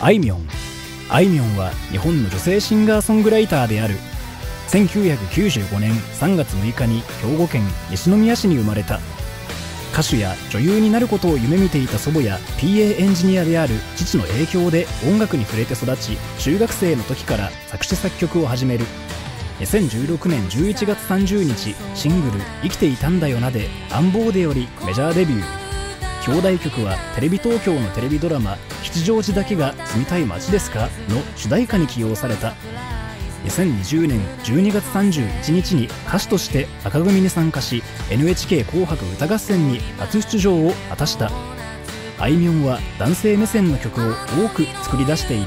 あいみょん。あいみょんは日本の女性シンガーソングライターである。1995年3月6日に兵庫県西宮市に生まれた。歌手や女優になることを夢見ていた祖母や PA エンジニアである父の影響で音楽に触れて育ち中学生の時から作詞作曲を始める。2016年11月30日シングル「生きていたんだよな」で「暗号で」よりメジャーデビュー。兄弟曲はテレビ東京のテレビドラマ「吉祥寺だけが住みたい街ですか?」の主題歌に起用された。2020年12月31日に歌手として紅組に参加し NHK 紅白歌合戦に初出場を果たした。あいみょんは男性目線の曲を多く作り出している。